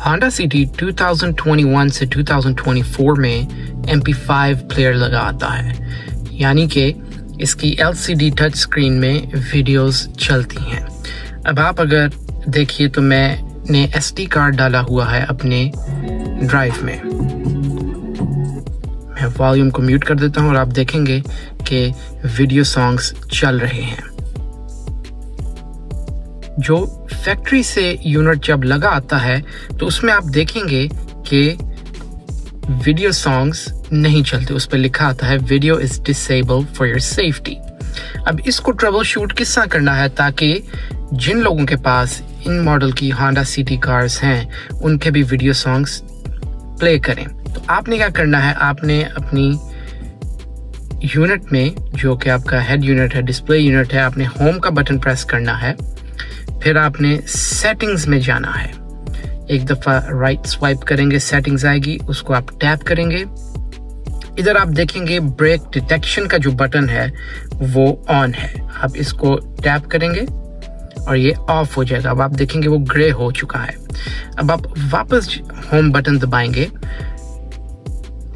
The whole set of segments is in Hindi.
Honda City 2021 से 2024 में MP5 प्लेयर लगा आता है, यानी कि इसकी LCD टच स्क्रीन में वीडियोस चलती हैं। अब आप अगर देखिए तो मैंने SD कार्ड डाला हुआ है अपने ड्राइव में। मैं वॉल्यूम को म्यूट कर देता हूँ और आप देखेंगे कि वीडियो सॉन्ग्स चल रहे हैं। जो फैक्ट्री से यूनिट जब लगा आता है तो उसमें आप देखेंगे कि वीडियो सॉन्ग्स नहीं चलते, उस पर लिखा आता है video is disable for your safety अब इसको ट्रबल शूट किस तरह करना है ताकि जिन लोगों के पास इन मॉडल की हांडा सिटी कार्स हैं, उनके भी वीडियो सॉन्ग्स प्ले करें। तो आपने क्या करना है? आपने अपनी यूनिट में, जो कि आपका हेड यूनिट है डिस्प्ले यूनिट है, आपने होम का बटन प्रेस करना है। फिर आपने सेटिंग्स में जाना है। एक दफ़ा राइट स्वाइप करेंगे सेटिंग्स आएगी, उसको आप टैप करेंगे। इधर आप देखेंगे ब्रेक डिटेक्शन का जो बटन है, वो ऑन है। आप इसको टैप करेंगे और ये ऑफ़ हो जाएगा। अब आप देखेंगे वो ग्रे हो चुका है। अब आप वापस होम बटन दबाएँगे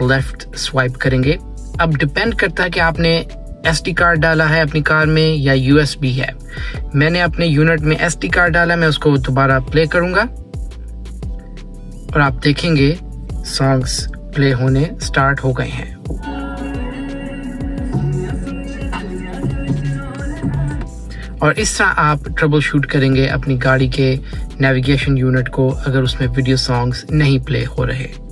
लेफ़्ट स्वाइप करेंगे। अब डिपेंड करता है कि आपने एस कार्ड डाला है अपनी कार में या यूएसबी है। मैंने अपने यूनिट में एस कार्ड डाला, मैं उसको दोबारा प्ले करूँगा। और आप देखेंगे सॉन्ग्स प्ले होने स्टार्ट हो गए हैं। और इस तरह आप ट्रबल शूट करेंगे अपनी गाड़ी के नेविगेशन यूनिट को, अगर उसमें वीडियो सॉन्ग्स नहीं प्ले हो रहे।